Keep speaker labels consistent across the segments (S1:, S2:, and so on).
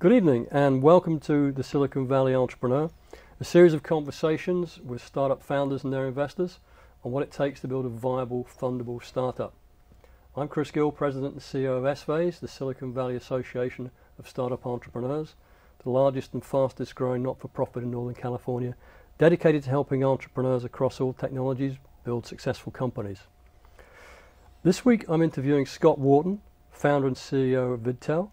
S1: Good evening and welcome to the Silicon Valley Entrepreneur, a series of conversations with startup founders and their investors on what it takes to build a viable, fundable startup. I'm Chris Gill, President and CEO of SVASE, the Silicon Valley Association of Startup Entrepreneurs, the largest and fastest growing not for profit in Northern California, dedicated to helping entrepreneurs across all technologies build successful companies. This week I'm interviewing Scott Wharton, founder and CEO of Vidtel,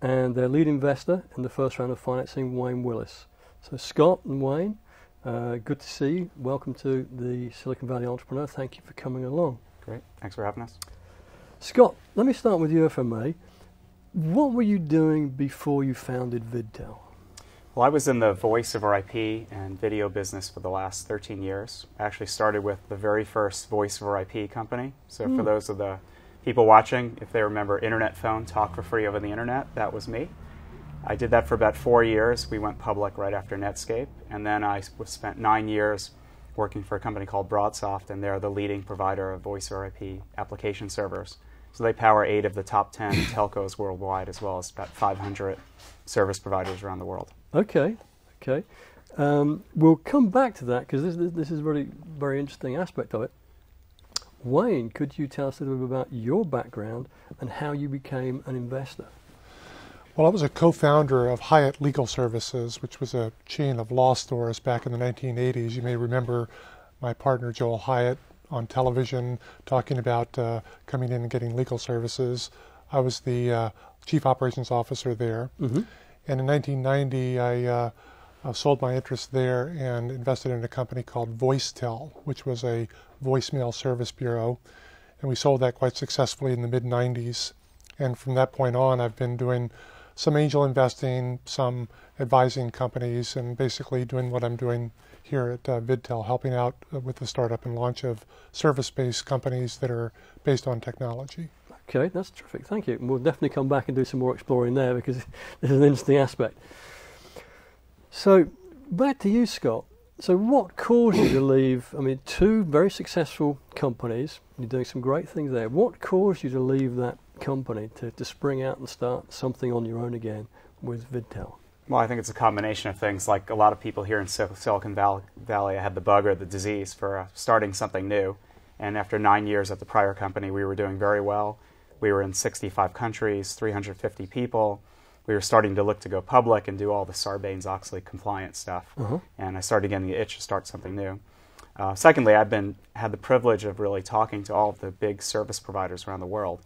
S1: and their lead investor in the first round of financing, Wayne Willis. So, Scott and Wayne, uh, good to see you. Welcome to the Silicon Valley Entrepreneur. Thank you for coming along.
S2: Great. Thanks for having us.
S1: Scott, let me start with you, if I may. What were you doing before you founded Vidtel?
S2: Well, I was in the voice over IP and video business for the last 13 years. I actually started with the very first voice over IP company. So, mm. for hmm. those of the people watching, if they remember Internet Phone, Talk for Free over the Internet, that was me. I did that for about four years. We went public right after Netscape. And then I spent nine years working for a company called Broadsoft, and they're the leading provider of voice over IP application servers. So they power eight of the top 10 telcos worldwide, as well as about 500 service providers around the world.
S1: Okay, okay. Um, we'll come back to that because this, this, this, is a really very interesting aspect of it. Wayne, could you tell us a little bit about your background and how you became an investor?
S3: Well, I was a co founder of Hyatt Legal Services, which was a chain of law stores back in the 1980s. You may remember my partner, Joel Hyatt, on television talking about uh, coming in and getting legal services. I was the uh, chief operations officer there. Mm-hmm. And in 1990, I uh, uh, sold my interest there and invested in a company called VoiceTel, which was a voicemail service bureau. And we sold that quite successfully in the mid 90s. And from that point on, I've been doing some angel investing, some advising companies, and basically doing what I'm doing here at uh, VidTel, helping out with the startup and launch of service based companies that are based on technology.
S1: Okay, that's terrific. Thank you. And we'll definitely come back and do some more exploring there because this is an interesting aspect. So, back to you, Scott. So, what caused you to leave? I mean, two very successful companies, you're doing some great things there. What caused you to leave that company to, to spring out and start something on your own again with Vidtel?
S2: Well, I think it's a combination of things. Like a lot of people here in Silicon Valley, I had the bug or the disease for uh, starting something new. And after nine years at the prior company, we were doing very well. We were in 65 countries, 350 people we were starting to look to go public and do all the Sarbanes-Oxley compliance stuff. Uh-huh. And I started getting the itch to start something new. Uh, secondly, I've been had the privilege of really talking to all of the big service providers around the world.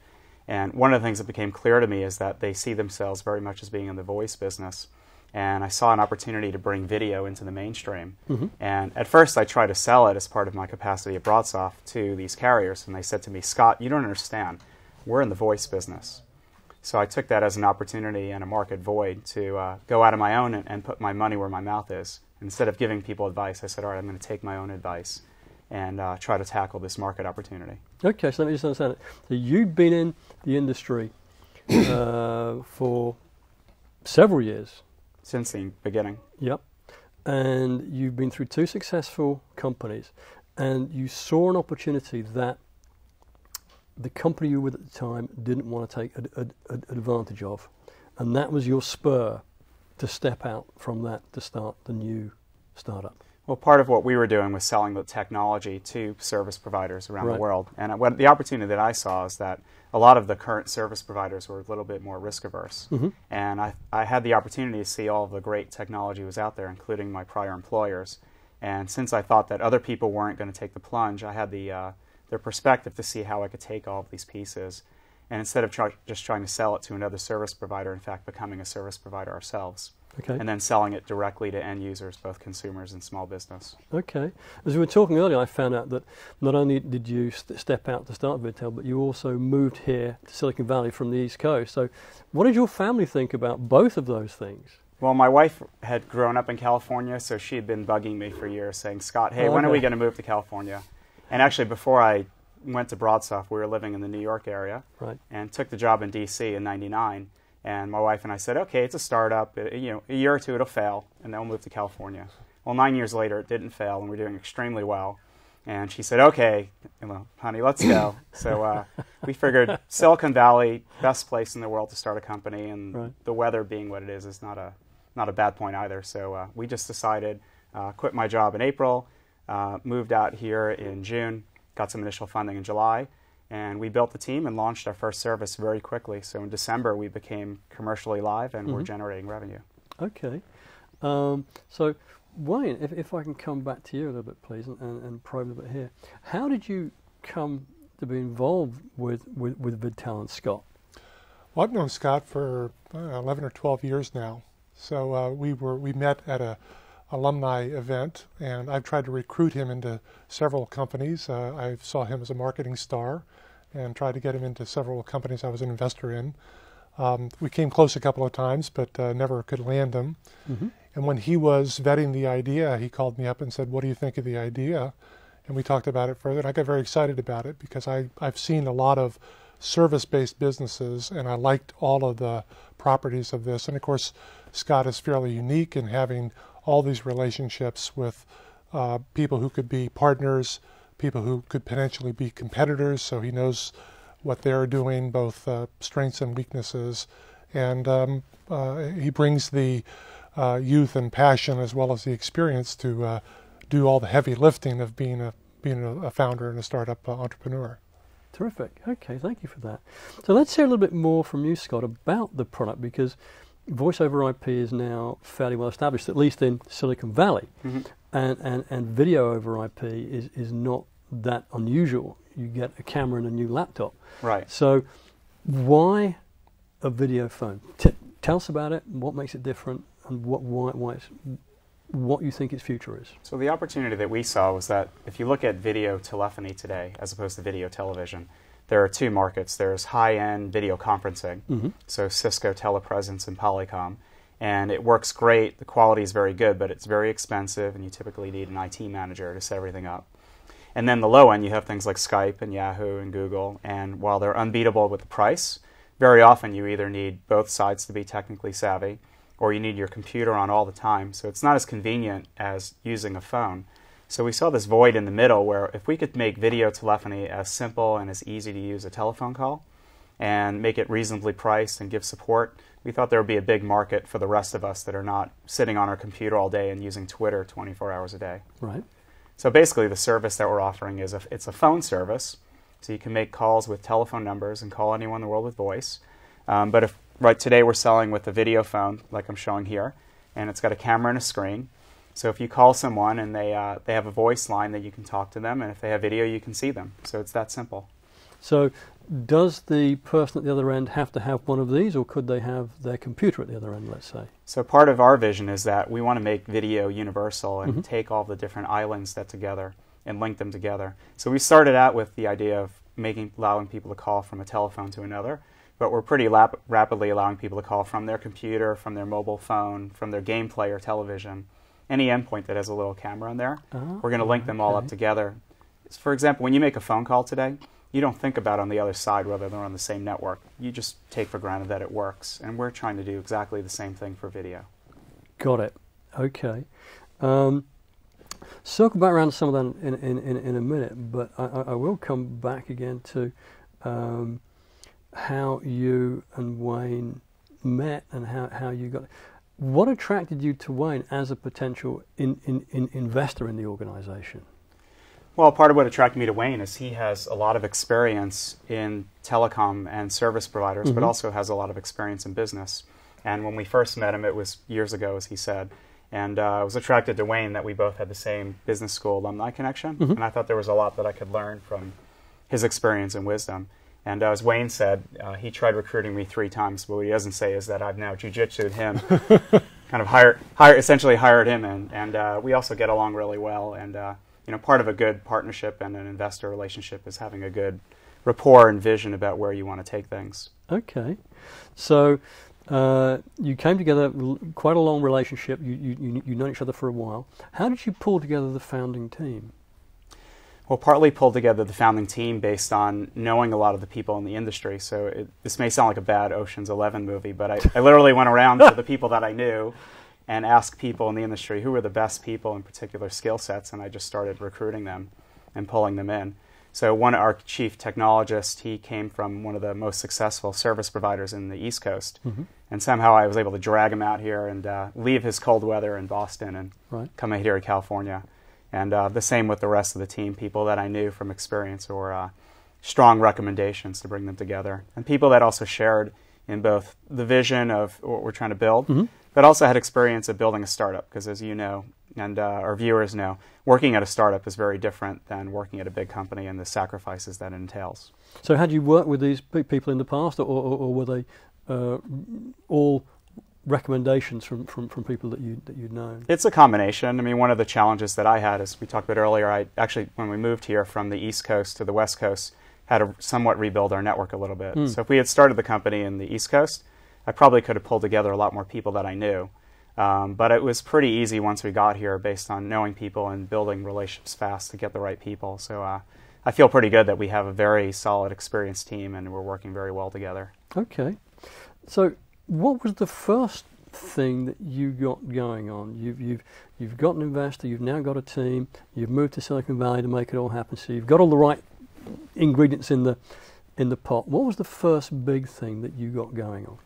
S2: And one of the things that became clear to me is that they see themselves very much as being in the voice business. And I saw an opportunity to bring video into the mainstream. Mm-hmm. And at first, I tried to sell it as part of my capacity at Broadsoft to these carriers. And they said to me, Scott, you don't understand. We're in the voice business. So I took that as an opportunity and a market void to uh, go out on my own and, and, put my money where my mouth is. Instead of giving people advice, I said, all right, I'm going to take my own advice and uh, try to tackle this market opportunity.
S1: Okay, so let me just understand it. So you've been in the industry uh, for several years.
S2: Since the beginning.
S1: Yep. And you've been through two successful companies, and you saw an opportunity that the company you were with at the time didn't want to take a, a, a advantage of. And that was your spur to step out from that to start the new startup.
S2: Well, part of what we were doing was selling the technology to service providers around right. the world. And what, the opportunity that I saw is that a lot of the current service providers were a little bit more risk averse. Mm-hmm. And I, I had the opportunity to see all of the great technology was out there, including my prior employers. And since I thought that other people weren't going to take the plunge, I had the uh, their perspective to see how I could take all of these pieces. And instead of try, just trying to sell it to another service provider, in fact, becoming a service provider ourselves. Okay. And then selling it directly to end users, both consumers and small business.
S1: Okay. As we were talking earlier, I found out that not only did you st- step out to start Vidtel, but you also moved here to Silicon Valley from the East Coast. So, what did your family think about both of those things?
S2: Well, my wife had grown up in California, so she had been bugging me for years, saying, Scott, hey, oh, when are we going to move to California? And actually, before I went to Broadsoft, we were living in the New York area, right. and took the job in D.C. in '99. And my wife and I said, "Okay, it's a startup. It, you know, a year or two it'll fail, and then we'll move to California." Well, nine years later, it didn't fail, and we're doing extremely well. And she said, okay, well, honey, let's go. so uh, we figured Silicon Valley, best place in the world to start a company, and
S1: Right.
S2: the weather being what it is is not a not a bad point either. So uh, we just decided, uh, quit my job in April, uh, moved out here in June, got some initial funding in July, and we built the team and launched our first service very quickly. So in December, we became commercially live and we're
S1: Mhm.
S2: generating revenue.
S1: Okay. Um, so, Wayne, if, if I can come back to you a little bit, please, and, and, and probe a little bit here. How did you come to be involved with, with, with Vidtel and, Scott?
S3: Well, I've known Scott for uh, 11 or 12 years now. So uh, we were we met at a alumni event, and I've tried to recruit him into several companies. Uh, I saw him as a marketing star, and tried to get him into several companies I was an investor in. Um, we came close a couple of times, but uh, never could land him.
S1: Mm-hmm.
S3: And when he was vetting the idea, he called me up and said, "What do you think of the idea?" And we talked about it further. And I got very excited about it because I I've seen a lot of service-based businesses, and I liked all of the properties of this. And of course, Scott is fairly unique in having all these relationships with uh, people who could be partners, people who could potentially be competitors. So he knows what they're doing, both uh, strengths and weaknesses, and um, uh, he brings the uh, youth and passion as well as the experience to uh, do all the heavy lifting of being a being a, founder and a startup uh, entrepreneur.
S1: Terrific. Okay, thank you for that. So let's hear a little bit more from you, Scott, about the product because voice over IP is now fairly well established, at least in Silicon Valley,
S2: Mhm.
S1: and, and, and video over IP is, is not that unusual. You get a camera and a new laptop.
S2: Right.
S1: So, why a video phone? T- tell us about it. What makes it different, and what why why it's, what you think its future is.
S2: So the opportunity that we saw was that if you look at video telephony today as opposed to video television, there are two markets. There's high-end video conferencing,
S1: Mm-hmm.
S2: so Cisco Telepresence and Polycom, and it works great. The quality is very good, but it's very expensive, and you typically need an IT manager to set everything up. And then the low end, you have things like Skype and Yahoo and Google, and while they're unbeatable with the price, very often you either need both sides to be technically savvy, or you need your computer on all the time. So it's not as convenient as using a phone. So we saw this void in the middle where if we could make video telephony as simple and as easy to use a telephone call and make it reasonably priced and give support, we thought there would be a big market for the rest of us that are not sitting on our computer all day and using Twitter 24 hours a day.
S1: Right.
S2: So basically, the service that we're offering is a, it's a phone service, so you can make calls with telephone numbers and call anyone in the world with voice. Um, but if right today we're selling with a video phone, like I'm showing here, and it's got a camera and a screen. So if you call someone and they uh, they have a voice line that you can talk to them, and if they have video, you can see them. So it's that simple.
S1: So, does the person at the other end have to have one of these, or could they have their computer at the other end? Let's say.
S2: So part of our vision is that we want to make video universal and
S1: Mhm.
S2: take all the different islands that together and link them together. So we started out with the idea of making allowing people to call from a telephone to another, but we're pretty lap- rapidly allowing people to call from their computer, from their mobile phone, from their game player television, any endpoint that has a little camera in there.
S1: Ah,
S2: We're going to link them all up together. For example, when you make a phone call today, you don't think about on the other side whether they're on the same network. You just take for granted that it works. And we're trying to do exactly the same thing for video.
S1: Got it. Okay. Um, circle back around to some of that in, in, in, in a minute, but I, I I will come back again to um, how you and Wayne met and how, how you got. What attracted you to Wayne as a potential in, in, in investor in the organization?
S2: Well, part of what attracted me to Wayne is he has a lot of experience in telecom and service providers, but
S1: Mhm.
S2: also has a lot of experience in business. And when we first met him, it was years ago, as he said. And uh, I was attracted to Wayne that we both had the same business school alumni connection.
S1: Mhm.
S2: And I thought there was a lot that I could learn from his experience and wisdom. And uh, as Wayne said, uh, he tried recruiting me three times, but what he doesn't say is that I've now jujitsued him, kind of hired, hired, essentially hired him in. And uh, we also get along really well. And uh, you know, part of a good partnership and an investor relationship is having a good rapport and vision about where you want to take things.
S1: Okay. So uh, you came together, quite a long relationship. You, you, you, you known each other for a while. How did you pull together the founding team?
S2: Well, partly pulled together the founding team based on knowing a lot of the people in the industry. So it, this may sound like a bad Ocean's Eleven movie, but I, I literally went around to the people that I knew and asked people in the industry who were the best people in particular skill sets, and I just started recruiting them. and pulling them in. So one of our chief technologist, he came from one of the most successful service providers in the East Coast,
S1: Mm-hmm.
S2: and somehow I was able to drag him out here and uh, leave his cold weather in Boston and
S1: Right.
S2: come out here to California. And uh, the same with the rest of the team, people that I knew from experience or uh, strong recommendations to bring them together, and people that also shared in both the vision of what we're trying to build,
S1: Mhm.
S2: but also had experience of building a startup. Because as you know, and uh, our viewers know, working at a startup is very different than working at a big company and the sacrifices that entails.
S1: So, had you worked with these people in the past, or, or, or were they uh, all recommendations from, from, from people that you that you'd known?
S2: It's a combination. I mean, one of the challenges that I had, as we talked about earlier, I actually, when we moved here from the East Coast to the West Coast, had to somewhat rebuild our network a little bit.
S1: Hmm.
S2: So if we had started the company in the East Coast, I probably could have pulled together a lot more people that I knew. Um, but it was pretty easy once we got here based on knowing people and building relationships fast to get the right people. So uh, I feel pretty good that we have a very solid, experienced team and we're working very well together.
S1: Okay. So, what was the first thing that you got going on? You've you've you've got an investor. You've now got a team. You've moved to Silicon Valley to make it all happen. So you've got all the right ingredients in the in the pot. What was the first big thing that you got going on?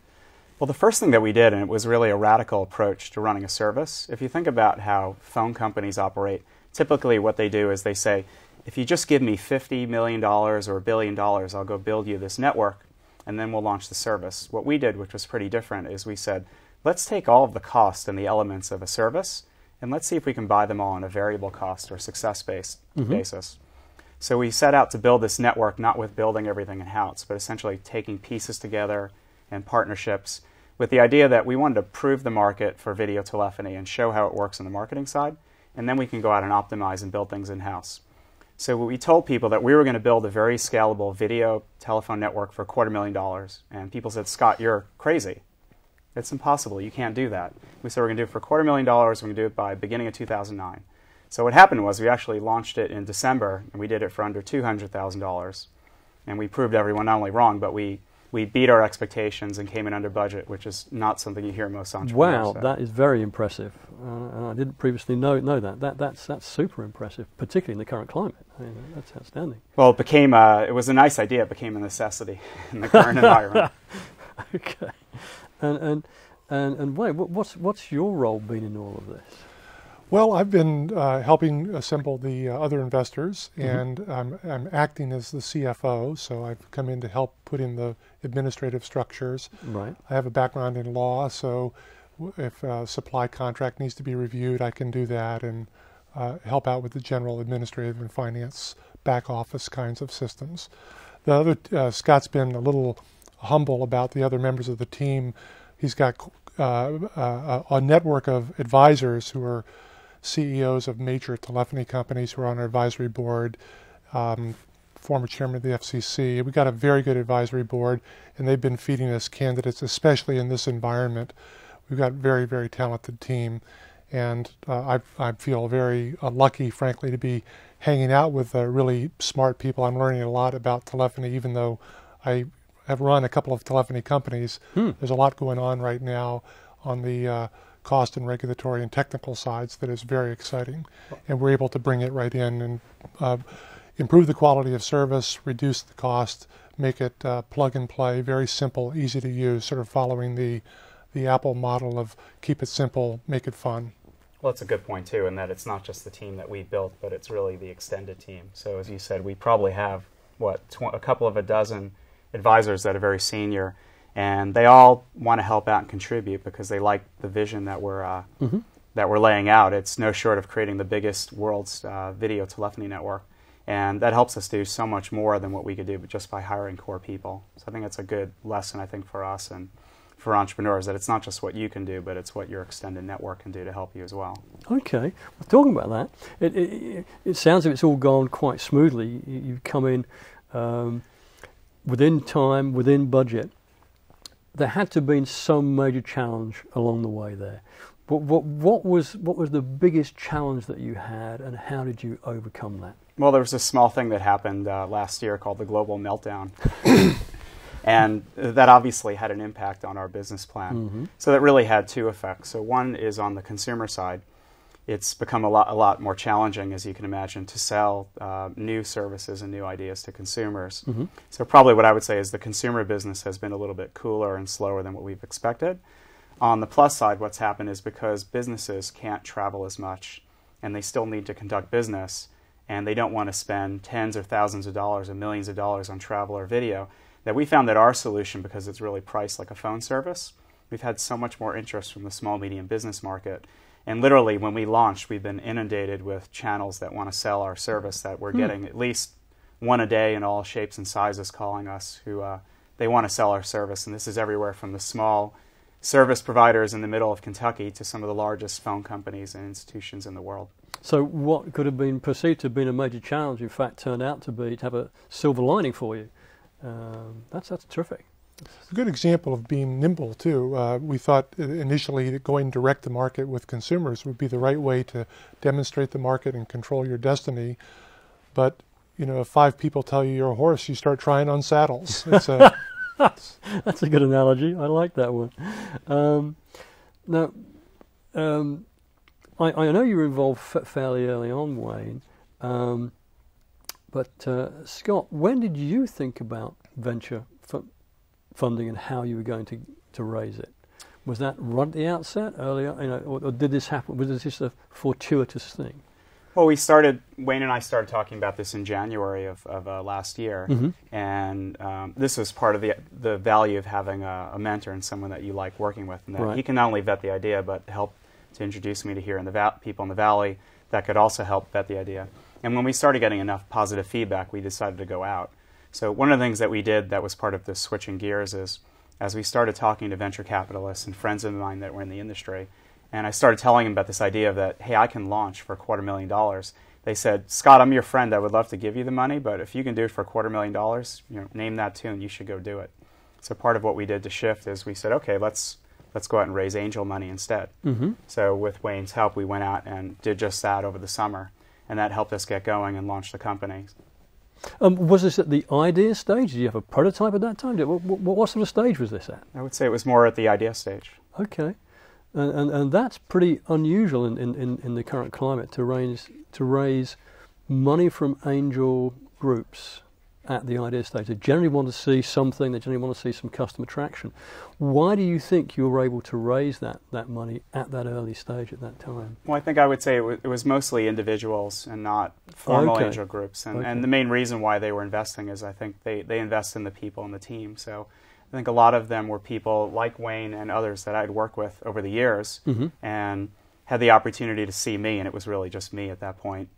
S2: Well, the first thing that we did, and it was really a radical approach to running a service, if you think about how phone companies operate, typically what they do is they say, if you just give me $50 million or a billion dollars, I'll go build you this network, and then we'll launch the service. What we did, which was pretty different, is we said, let's take all of the cost and the elements of a service, and let's see if we can buy them all on a variable cost or success based
S1: Mhm.
S2: basis. So we set out to build this network not with building everything in house, but essentially taking pieces together and partnerships with the idea that we wanted to prove the market for video telephony and show how it works on the marketing side, and then we can go out and optimize and build things in house. So we told people that we were going to build a very scalable video telephone network for a quarter million dollars, and people said, "Scott, you're crazy. It's impossible. You can't do that." We said we're going to do it for a quarter million dollars. We're going to do it by beginning of 2009. So what happened was we actually launched it in December, and we did it for under two hundred thousand dollars, and we proved everyone not only wrong, but we we beat our expectations and came in under budget, which is not something you hear most entrepreneurs.
S1: Wow,
S2: say.
S1: that is very impressive. Uh, and I didn't previously know know that. That that's that's super impressive, particularly in the current climate. I mean, that's outstanding.
S2: Well, it became a, it was a nice idea. It became a necessity in the current environment.
S1: okay. And and and and Wayne, what's what's your role been in all of this?
S3: Well, I've been uh, helping assemble the uh, other investors,
S1: Mhm.
S3: and I'm, I'm acting as the CFO. So I've come in to help put in the administrative structures.
S1: Right.
S3: I have a background in law, so if a supply contract needs to be reviewed, I can do that and uh, help out with the general administrative and finance back office kinds of systems. The other uh, Scott's been a little humble about the other members of the team. He's got uh, uh, a network of advisors who are CEOs of major telephony companies who are on our advisory board. Um, former chairman of the FCC. We've got a very good advisory board, and they've been feeding us candidates, especially in this environment. We've got a very, very talented team, and uh, I, I feel very uh, lucky, frankly, to be hanging out with uh, really smart people. I'm learning a lot about telephony, even though I have run a couple of telephony companies.
S1: Hmm.
S3: There's a lot going on right now on the uh, cost and regulatory and technical sides that is very exciting, and we're able to bring it right in and uh, improve the quality of service, reduce the cost, make it uh, plug and play, very simple, easy to use, sort of following the the Apple model of keep it simple, make it fun.
S2: Well, that's a good point too, in that it's not just the team that we built, but it's really the extended team. So, as you said, we probably have what tw- a couple of a dozen advisors that are very senior, and they all want to help out and contribute because they like the vision that we're uh,
S1: Mm-hmm.
S2: that we're laying out. It's no short of creating the biggest world's uh, video telephony network, and that helps us do so much more than what we could do just by hiring core people. So, I think that's a good lesson. I think for us and for entrepreneurs that it's not just what you can do, but it's what your extended network can do to help you as well.
S1: Okay. Well, talking about that, it, it, it, sounds like it's all gone quite smoothly. You, you've come in um, within time, within budget. There had to have been some major challenge along the way there. What, what, what was what was the biggest challenge that you had, and how did you overcome that?
S2: Well, there was a small thing that happened uh, last year called the global meltdown. and that obviously had an impact on our business plan.
S1: Mhm.
S2: So that really had two effects. So one is on the consumer side. it's become a lot, a lot more challenging, as you can imagine, to sell uh, new services and new ideas to consumers.
S1: Mhm.
S2: So, probably what I would say is the consumer business has been a little bit cooler and slower than what we've expected. On the plus side, what's happened is because businesses can't travel as much and they still need to conduct business and they don't want to spend tens or thousands of dollars or millions of dollars on travel or video, that we found that our solution, because it's really priced like a phone service, we've had so much more interest from the small medium business market. And literally, when we launched, we've been inundated with channels that want to sell our service that we're
S1: Hmm.
S2: getting at least one a day in all shapes and sizes calling us who uh, they want to sell our service. And this is everywhere from the small service providers in the middle of Kentucky to some of the largest phone companies and institutions in the world.
S1: So, what could have been perceived to have been a major challenge, in fact, turned out to be to have a silver lining for you. Um, that's that's terrific.
S3: A good example of being nimble too. Uh, we thought initially that going direct to market with consumers would be the right way to demonstrate the market and control your destiny. But you know, if five people tell you you're a horse, you start trying on saddles. It's a,
S1: That's a good analogy. I like that one. Um, now, um, I, I know you were involved fa- fairly early on, Wayne. Um, but uh, Scott, when did you think about venture fu- funding and how you were going to to raise it? Was that right at the outset, earlier, you know, or, or did this happen? Was this just a fortuitous thing?
S2: Well, we started, Wayne and I started talking about this in January of, of uh, last year.
S1: Mhm.
S2: And um, this was part of the, the value of having a, a mentor and someone that you like working with. And that
S1: Right.
S2: he can not only vet the idea, but help to introduce me to here in the va- people in the valley that could also help vet the idea. And when we started getting enough positive feedback, we decided to go out. So one of the things that we did that was part of this switching gears is as we started talking to venture capitalists and friends of mine that were in the industry, and I started telling them about this idea of that, hey, I can launch for a quarter million dollars. They said, Scott, I'm your friend. I would love to give you the money, but if you can do it for a quarter million dollars, you know, name that tune. You should go do it. So part of what we did to shift is we said, okay, let's let's go out and raise angel money instead.
S1: Mm-hmm.
S2: So with Wayne's help, we went out and did just that over the summer, and that helped us get going and launch the company.
S1: Um, was this at the idea stage? Did you have a prototype at that time? Did- What, what, what sort of stage was this at?
S2: I would say it was more at the idea stage.
S1: Okay, and, and, and that's pretty unusual in, in, in, in the current climate to raise to raise money from angel groups at the idea stage. They generally want to see something. They generally want to see some customer traction. Why do you think you were able to raise that, that money at that early stage at that time?
S2: Well, I think I would say it was, it was mostly individuals and not formal
S1: Okay.
S2: angel groups. And,
S1: Okay.
S2: and the main reason why they were investing is I think they, they invest in the people and the team. So I think a lot of them were people like Wayne and others that I'd worked with over the years
S1: Mhm.
S2: and had the opportunity to see me, and it was really just me at that point,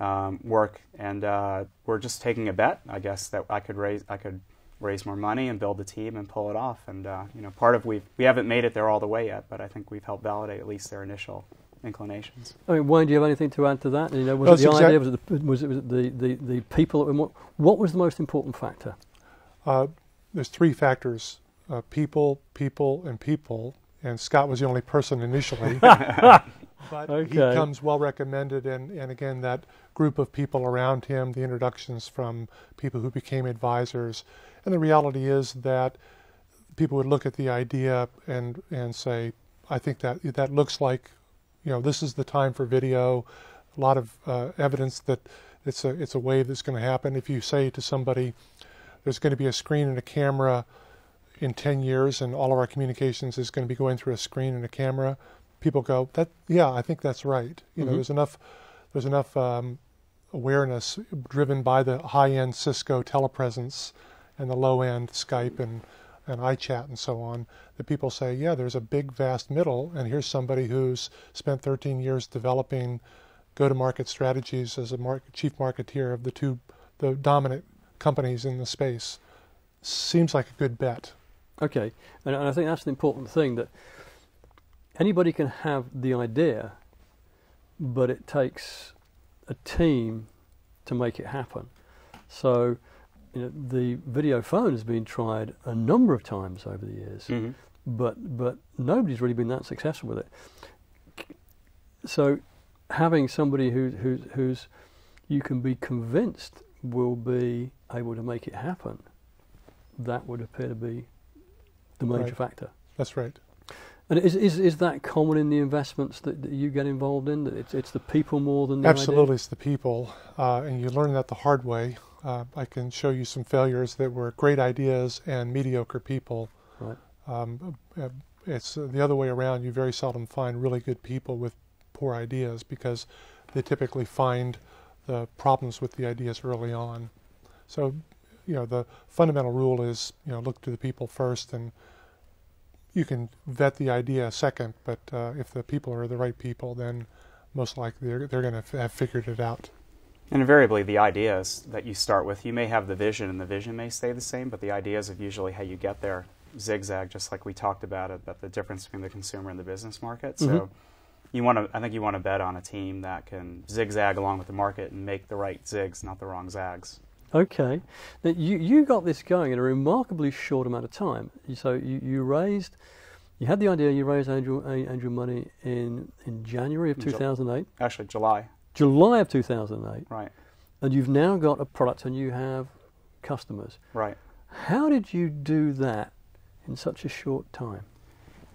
S2: um, work. And uh, we're just taking a bet, I guess, that I could raise I could raise more money and build the team and pull it off. And uh, you know, part of we we haven't made it there all the way yet, but I think we've helped validate at least their initial inclinations.
S1: I mean, Wayne, do you have anything to add to that? You know, was
S3: That's
S1: it the
S3: exact-
S1: idea? Was it the, was it, was it the, the, the people? And what, what was the most important factor?
S3: uh, there's three factors: uh, people, people, and people. And Scott was the only person initially, but he
S1: Okay.
S3: comes well recommended. And, and again, that group of people around him, the introductions from people who became advisors, and the reality is that people would look at the idea and and say, I think that that looks like, you know, this is the time for video. A lot of uh, evidence that it's a it's a wave that's going to happen. If you say to somebody, there's going to be a screen and a camera in 10 years, and all of our communications is going to be going through a screen and a camera. People go, that yeah, I think that's right. You know,
S1: Mhm.
S3: there's enough there's enough um, awareness driven by the high-end Cisco telepresence and the low-end Skype and and iChat and so on that people say, yeah, there's a big vast middle, and here's somebody who's spent 13 years developing go-to-market strategies as a mar- chief marketeer of the two the dominant companies in the space. Seems like a good bet.
S1: Okay, and, and I think that's an important thing that anybody can have the idea, but it takes a team to make it happen. So, you know, the video phone has been tried a number of times over the years,
S2: Mm-hmm.
S1: but but nobody's really been that successful with it. So, having somebody who, who who's you can be convinced will be able to make it happen, that would appear to be the major
S3: Right.
S1: factor.
S3: That's right.
S1: And is, is, is that common in the investments that, that you get involved in? That it's, it's the people more than the
S3: Absolutely,
S1: idea?
S3: it's the people, uh, and you learn that the hard way. Uh, I can show you some failures that were great ideas and mediocre people.
S1: Right.
S3: Um, uh, it's uh, the other way around. You very seldom find really good people with poor ideas because they typically find the problems with the ideas early on. So, you know, the fundamental rule is, you know, look to the people first and you can vet the idea a second, but uh, if the people are the right people, then most likely they're, they're going to f- have figured it out.
S2: And invariably, the ideas that you start with, you may have the vision, and the vision may stay the same, but the ideas of usually how you get there zigzag, just like we talked about it, about the difference between the consumer and the business market. So,
S1: Mhm.
S2: you want to, I think, you want to bet on a team that can zigzag along with the market and make the right zigs, not the wrong zags.
S1: Okay. Now, you, you got this going in a remarkably short amount of time. So you, you raised, you had the idea, you raised angel, angel money in, in January of
S2: In Ju-
S1: 2008,
S2: Actually, July,
S1: July of 2008,
S2: right,
S1: and you've now got a product and you have customers.
S2: right.
S1: How did you do that in such a short time?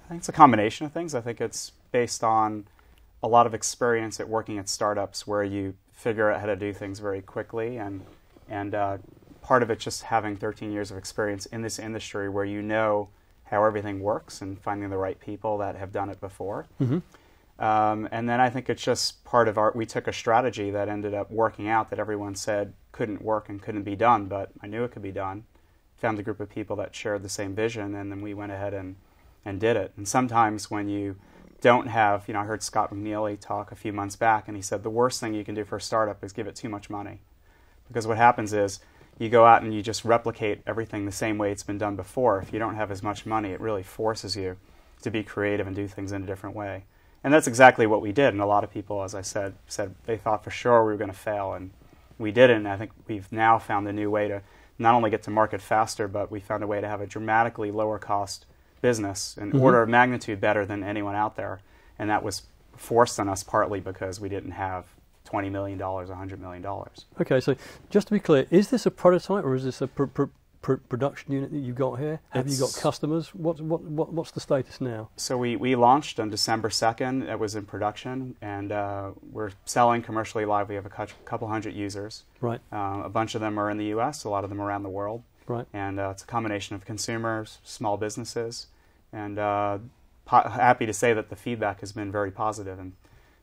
S2: I think it's a combination of things. I think it's based on a lot of experience at working at startups where you figure out how to do things very quickly, and and uh, part of it just having 13 years of experience in this industry where you know how everything works and finding the right people that have done it before.
S1: Mm-hmm.
S2: Um, and then I think it's just part of our. We took a strategy that ended up working out that everyone said couldn't work and couldn't be done, but I knew it could be done. Found a group of people that shared the same vision, and then we went ahead and and did it. And sometimes when you don't have, you know, I heard Scott McNealy talk a few months back, and he said the worst thing you can do for a startup is give it too much money, because what happens is you go out and you just replicate everything the same way it's been done before. If you don't have as much money, it really forces you to be creative and do things in a different way. And that's exactly what we did. And a lot of people, as I said, said they thought for sure we were going to fail, and we didn't. And I think we've now found a new way to not only get to market faster, but we found a way to have a dramatically lower cost business, an
S1: Mhm.
S2: order of magnitude better than anyone out there. And that was forced on us partly because we didn't have $20 million, $100 million.
S1: Okay, so just to be clear, is this a prototype or is this a pr- pr- pr- production unit that you've got here? Have you got customers? What, what, what, what's the status now?
S2: So we, we launched on December 2nd. It was in production, and uh, we're selling commercially live. We have a cou- couple hundred users.
S1: Right,
S2: Uh, a bunch of them are in the U.S., a lot of them around the world.
S1: right.
S2: And uh, it's a combination of consumers, small businesses, and uh, po- happy to say that the feedback has been very positive. And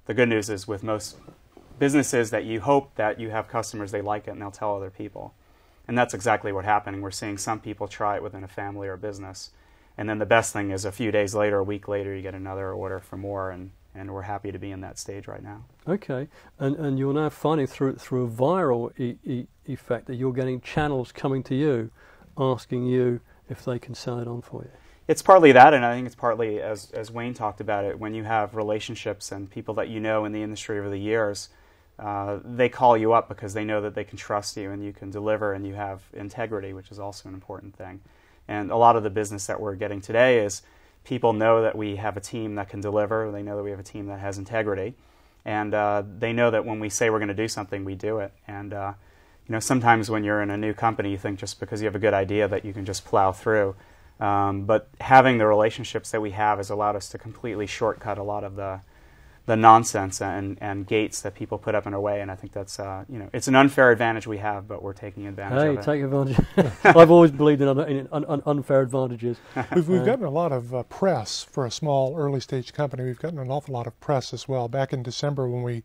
S2: the good news is with most businesses that you hope that you have customers, they like it and they'll tell other people. And that's exactly what happened. We're seeing some people try it within a family or a business. And then the best thing is a few days later, a week later, you get another order for more. And, and we're happy to be in that stage right now.
S1: Okay, and, and you're now finding through through a viral e- e- effect that you're getting channels coming to you, asking you if they can sell it on for you.
S2: It's partly that, and I think it's partly, as, as Wayne talked about it, when you have relationships and people that you know in the industry over the years, uh, they call you up because they know that they can trust you and you can deliver and you have integrity, which is also an important thing. And a lot of the business that we're getting today is people know that we have a team that can deliver, they know that we have a team that has integrity, and uh, they know that when we say we're going to do something, we do it. And uh, you know, sometimes when you're in a new company, you think just because you have a good idea that you can just plow through. Um, but having the relationships that we have has allowed us to completely shortcut a lot of the the nonsense and, and gates that people put up in our way, and I think that's uh, you know it's an unfair advantage we have, but we're taking advantage
S1: Hey,
S2: of it.
S1: take advantage. I've always believed in, un- in un- un- unfair advantages.
S3: We've, we've
S1: Uh,
S3: gotten a lot of uh, press for a small early stage company. We've gotten an awful lot of press as well. Back in December when we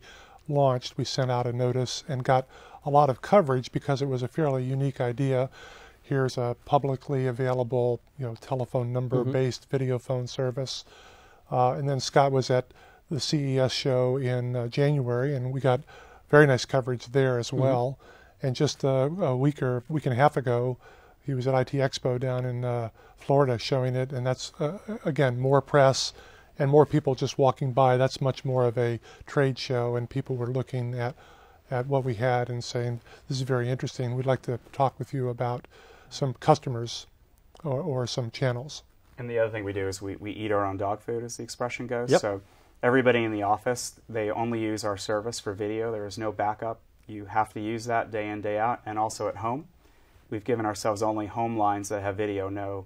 S3: launched, we sent out a notice and got a lot of coverage because it was a fairly unique idea. Here's a publicly available, you know, telephone number based video phone service. Uh, and then Scott was at the CES show in uh, January, and we got very nice coverage there as well. And just uh, a week or week and a half ago, he was at IT Expo down in uh, Florida showing it, and that's uh, again more press and more people just walking by. That's much more of a trade show, and people were looking at at what we had and saying, "This is very interesting. We'd like to talk with you about some customers or, or some channels."
S2: And the other thing we do is we, we eat our own dog food, as the expression goes.
S1: Yep.
S2: So everybody in the office, they only use our service for video. There is no backup. You have to use that day in, day out. And also at home, we've given ourselves only home lines that have video, no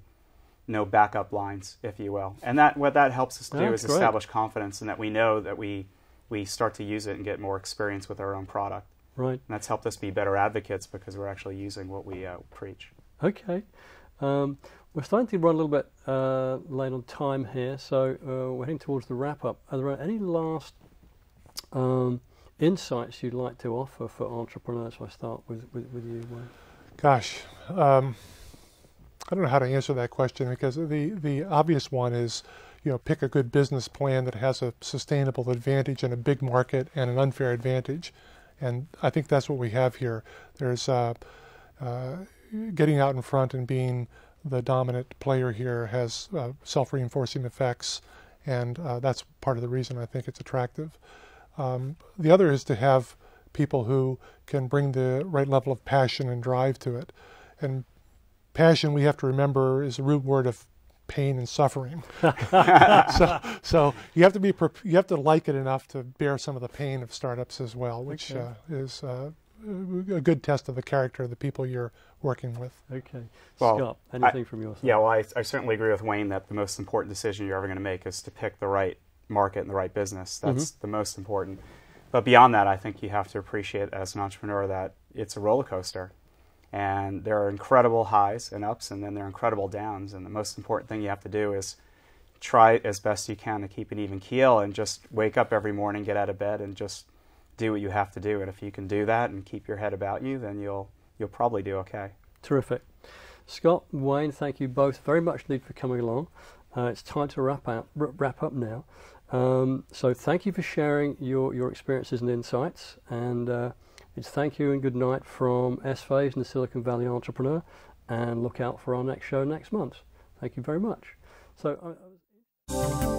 S2: no backup lines, if you will. And that what that helps us to do
S1: That's
S2: is
S1: great.
S2: establish confidence and that we know that we we start to use it and get more experience with our own product.
S1: Right.
S2: And that's helped us be better advocates because we're actually using what we uh, preach.
S1: Okay. Um, we're starting to run a little bit uh, late on time here, so uh, we're heading towards the wrap up. Are there any last um, insights you'd like to offer for entrepreneurs? I start with, with, with you, Wayne.
S3: Gosh, um, I don't know how to answer that question because the, the obvious one is, you know, pick a good business plan that has a sustainable advantage in a big market and an unfair advantage. And I think that's what we have here. There's uh, uh, getting out in front and being the dominant player here has uh, self-reinforcing effects, and uh, that's part of the reason I think it's attractive. Um, the other is to have people who can bring the right level of passion and drive to it. And passion, we have to remember, is a root word of pain and suffering. so, so you have to be you have to like it enough to bear some of the pain of startups as well, which
S1: Okay.
S3: uh, is uh, a good test of the character of the people you're working with.
S1: Okay.
S2: Well,
S1: Scott, anything from your side?
S2: Yeah, well, I, I certainly agree with Wayne that the most important decision you're ever going to make is to pick the right market and the right business. Mm-hmm. That's the most important. But beyond that, I think you have to appreciate as an entrepreneur that it's a roller coaster. And there are incredible highs and ups, and then there are incredible downs. And the most important thing you have to do is try as best you can to keep an even keel and just wake up every morning, get out of bed, and just do what you have to do. And if you can do that and keep your head about you, then you'll you'll probably do okay.
S1: Terrific. Scott, Wayne, thank you both very much indeed for coming along. Uh, it's time to wrap up, wr- wrap up now. Um, so thank you for sharing your, your experiences and insights. And uh, it's thank you and good night from SVASE and the Silicon Valley Entrepreneur. And look out for our next show next month. Thank you very much. So. Uh,